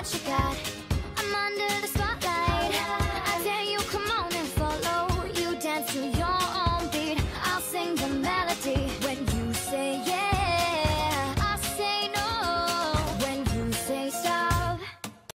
what you got.